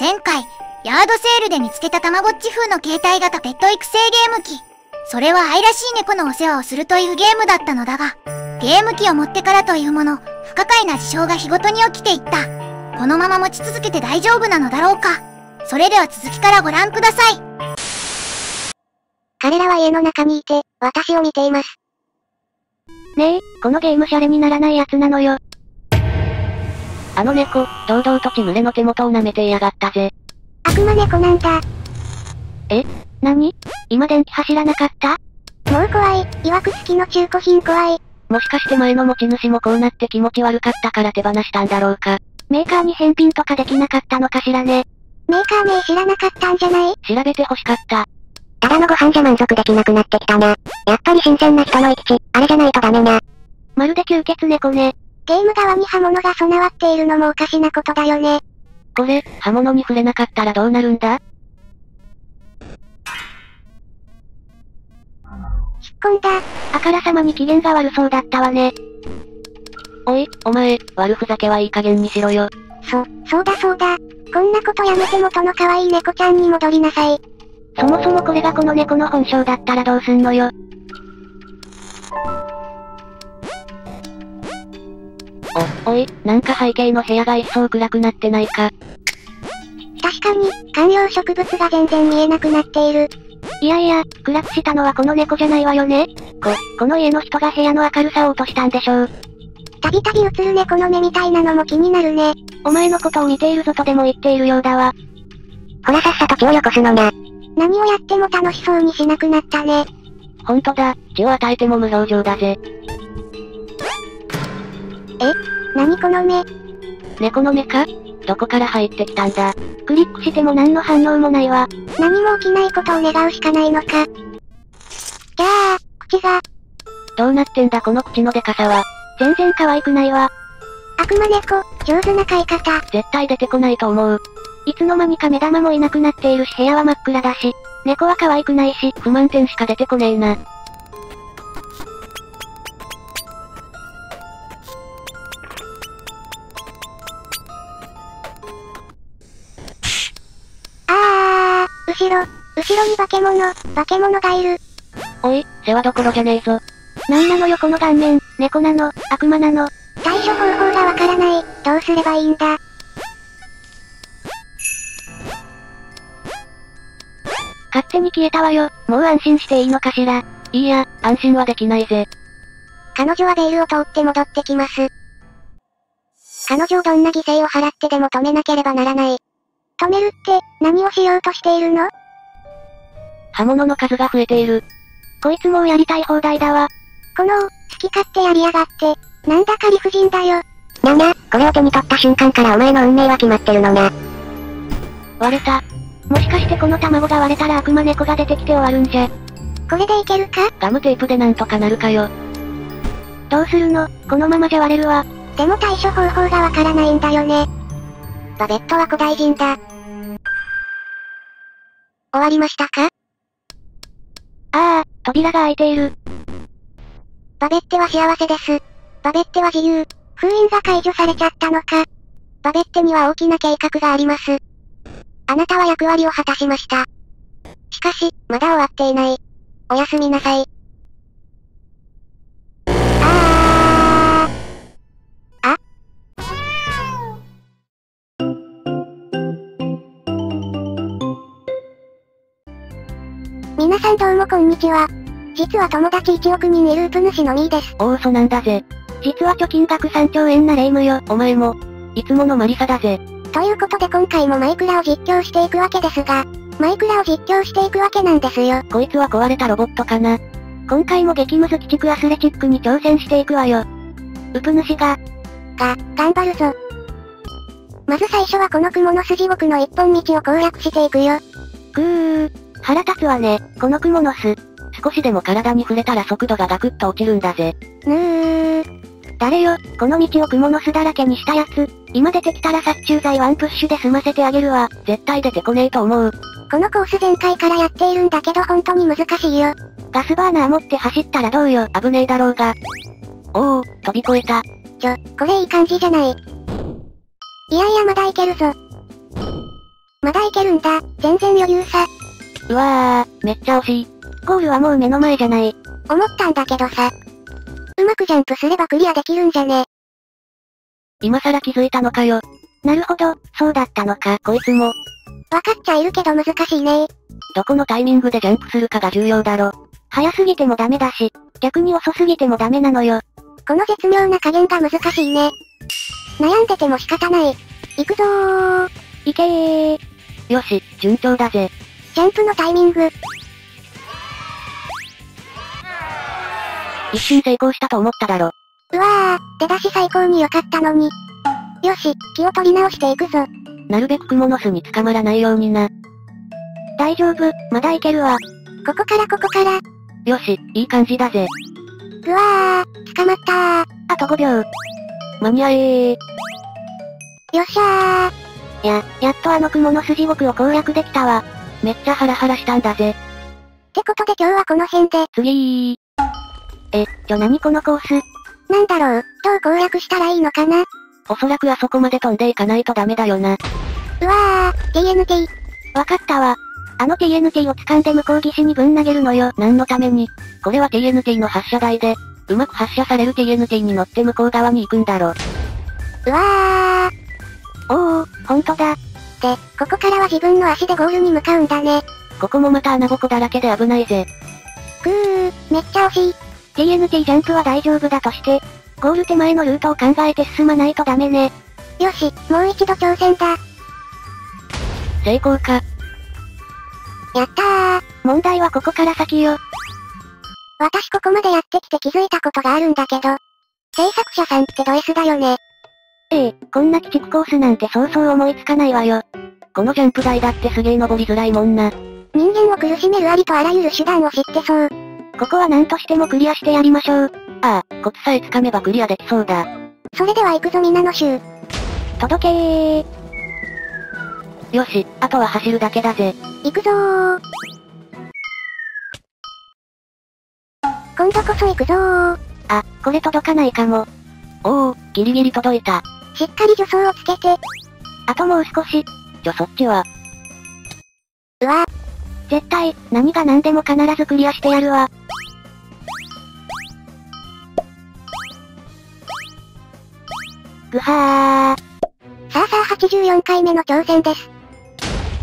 前回、ヤードセールで見つけたたまごっち風の携帯型ペット育成ゲーム機。それは愛らしい猫のお世話をするというゲームだったのだが、ゲーム機を持ってからというもの、不可解な事象が日ごとに起きていった。このまま持ち続けて大丈夫なのだろうか。それでは続きからご覧ください。彼らは家の中にいて、私を見ています。ねえ、このゲームシャレにならないやつなのよ。あの猫、堂々と血群れの手元を舐めていやがったぜ。悪魔猫なんだ。何？今電気走らなかった？もう怖い、曰く付きの中古品怖い。もしかして前の持ち主もこうなって気持ち悪かったから手放したんだろうか。メーカーに返品とかできなかったのかしらね。メーカー名知らなかったんじゃない調べて欲しかった。ただのご飯じゃ満足できなくなってきたな。やっぱり新鮮な人の生き地、あれじゃないとダメな。まるで吸血猫ね。ゲーム側に刃物が備わっているのもおかしなことだよね。これ、刃物に触れなかったらどうなるんだ？引っ込んだ。あからさまに機嫌が悪そうだったわね。おい、お前、悪ふざけはいい加減にしろよ。そ、そうだそうだ。こんなことやめて元の可愛い猫ちゃんに戻りなさい。そもそもこれがこの猫の本性だったらどうすんのよ。お、おい、なんか背景の部屋が一層暗くなってないか。確かに、観葉植物が全然見えなくなっている。いやいや、暗くしたのはこの猫じゃないわよね。こ、この家の人が部屋の明るさを落としたんでしょう。たびたび映る猫の目みたいなのも気になるね。お前のことを見ているぞとでも言っているようだわ。ほらさっさと血をよこすのな。何をやっても楽しそうにしなくなったね。ほんとだ、血を与えても無表情だぜ。何この目。猫の目か？どこから入ってきたんだ？クリックしても何の反応もないわ。何も起きないことを願うしかないのか。じゃあ、口が、どうなってんだ？この口のでかさは。全然可愛くないわ。悪魔猫、上手な飼い方。絶対出てこないと思う。いつの間にか目玉もいなくなっているし部屋は真っ暗だし、猫は可愛くないし、不満点しか出てこねえな。ろ、後ろに化け物、化け物がいる。おい、世話どころじゃねえぞ。なんなのよこの顔面、猫なの、悪魔なの。対処方法がわからない。どうすればいいんだ。勝手に消えたわよ。もう安心していいのかしら。いいや、安心はできないぜ。彼女はベールを通って戻ってきます。彼女をどんな犠牲を払ってでも止めなければならない。止めるって、何をしようとしているの？刃物の数が増えている。こいつもうやりたい放題だわ。この、好き勝手やりやがって、なんだか理不尽だよ。なな、これを手に取った瞬間からお前の運命は決まってるのな。割れた。もしかしてこの卵が割れたら悪魔猫が出てきて終わるんじゃ。これでいけるか？ガムテープでなんとかなるかよ。どうするの？このままじゃ割れるわ。でも対処方法がわからないんだよね。バベットは古代人だ。終わりましたか？扉が開いている。バベッテは幸せです。バベッテは自由。封印が解除されちゃったのか。バベッテには大きな計画があります。あなたは役割を果たしました。しかし、まだ終わっていない。おやすみなさい。どうもこんにちは。実は友達1億人いるウープ主のみーです。おお嘘なんだぜ。実は貯金額3兆円なレイムよ。お前も、いつものマリサだぜ。ということで今回もマイクラを実況していくわけですが、マイクラを実況していくわけなんですよ。こいつは壊れたロボットかな。今回も激ムズ鬼畜アスレチックに挑戦していくわよ。ウプ主が、が、頑張るぞ。まず最初はこの雲の筋獄の一本道を攻略していくよ。くー、腹立つわね、このクモの巣。少しでも体に触れたら速度がガクッと落ちるんだぜ。ぬー。誰よ、この道をクモの巣だらけにしたやつ。今出てきたら殺虫剤ワンプッシュで済ませてあげるわ。絶対出てこねえと思う。このコース前回からやっているんだけど本当に難しいよ。ガスバーナー持って走ったらどうよ。危ねえだろうが。おお、飛び越えた。ちょ、これいい感じじゃない。いやいやまだいけるぞ。まだいけるんだ。全然余裕さ。うわー、めっちゃ惜しい。ゴールはもう目の前じゃない。思ったんだけどさ。うまくジャンプすればクリアできるんじゃね。今更気づいたのかよ。なるほど、そうだったのか。こいつも、わかっちゃいるけど難しいねどこのタイミングでジャンプするかが重要だろ。早すぎてもダメだし、逆に遅すぎてもダメなのよ。この絶妙な加減が難しいね。悩んでても仕方ない。行くぞー。いけー。よし、順調だぜ。ジャンプのタイミング。一瞬成功したと思っただろ。うわー、出だし最高に良かったのに。よし、気を取り直していくぞ。なるべくクモの巣に捕まらないようにな。大丈夫、まだいけるわ。ここからここから。よし、いい感じだぜ。うわー、捕まったー。あと5秒。間に合えー。よっしゃー。や、やっとあの雲の筋獄を攻略できたわ。めっちゃハラハラしたんだぜ。ってことで今日はこの辺で、次ー。え、ちょ何このコース？なんだろう、どう攻略したらいいのかな？おそらくあそこまで飛んでいかないとダメだよな。うわー、TNT。わかったわ。あの TNT を掴んで向こう岸にぶん投げるのよ。何のために？これは TNT の発射台で、うまく発射される TNT に乗って向こう側に行くんだろ。うわー。おー、ほんとだ。で、ここからは自分の足でゴールに向かうんだね。ここもまた穴ぼこだらけで危ないぜ。くー、めっちゃ惜しい。TNT ジャンプは大丈夫だとして、ゴール手前のルートを考えて進まないとダメね。よし、もう一度挑戦だ。成功か。やったー。問題はここから先よ。私ここまでやってきて気づいたことがあるんだけど、制作者さんってド S だよね。ええ、こんな鬼畜コースなんてそうそう思いつかないわよ。このジャンプ台だってすげえ登りづらいもんな。人間を苦しめるありとあらゆる手段を知ってそう。ここは何としてもクリアしてやりましょう。ああ、コツさえつかめばクリアできそうだ。それでは行くぞ皆の衆。届けー。よし、あとは走るだけだぜ。行くぞー。今度こそ行くぞー。あ、これ届かないかも。おお、ギリギリ届いた。しっかり助走をつけて。あともう少し。ちょそっちは？うわ絶対、何が何でも必ずクリアしてやるわ。ぐはー。さあさあ84回目の挑戦です。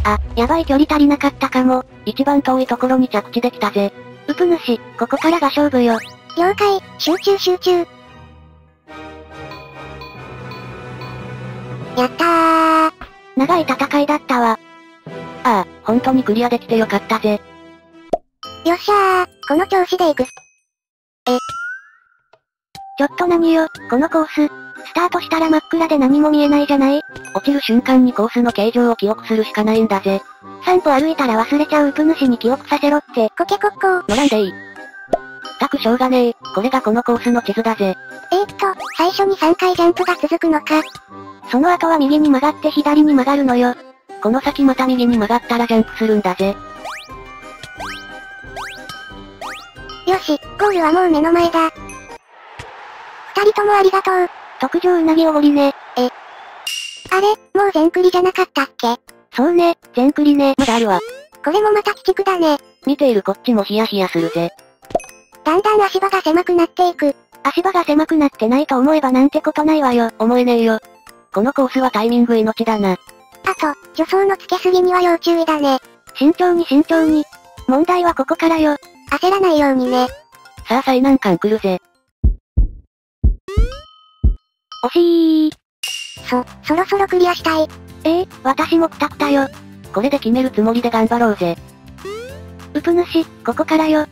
あ、やばい距離足りなかったかも。一番遠いところに着地できたぜ。うぷ主、ここからが勝負よ。了解、集中集中。やったー。長い戦いだったわ。ああ、本当にクリアできてよかったぜ。よっしゃー、この調子で行く。ちょっと何よ、このコース。スタートしたら真っ暗で何も見えないじゃない落ちる瞬間にコースの形状を記憶するしかないんだぜ。散歩歩いたら忘れちゃううぷ主に記憶させろって。コケコッコー。乗らんでいい。たくしょうがねえ。これがこのコースの地図だぜ。えー、っと、最初に3回ジャンプが続くのか。その後は右に曲がって左に曲がるのよ。この先また右に曲がったらジャンプするんだぜ。よし、ゴールはもう目の前だ。二人ともありがとう。特上うなぎおごりね。あれ、もう全クリじゃなかったっけ？そうね、全クリね。まだあるわ。これもまた鬼畜だね。見ているこっちもヒヤヒヤするぜ。だんだん足場が狭くなっていく。足場が狭くなってないと思えばなんてことないわよ。思えねえよ。このコースはタイミング命だな。あと、助走のつけすぎには要注意だね。慎重に慎重に。問題はここからよ。焦らないようにね。さあ最難関来るぜ。惜しいそ、そろそろクリアしたい。ええ私もくたくたよ。これで決めるつもりで頑張ろうぜ。うぷ主、ここからよ。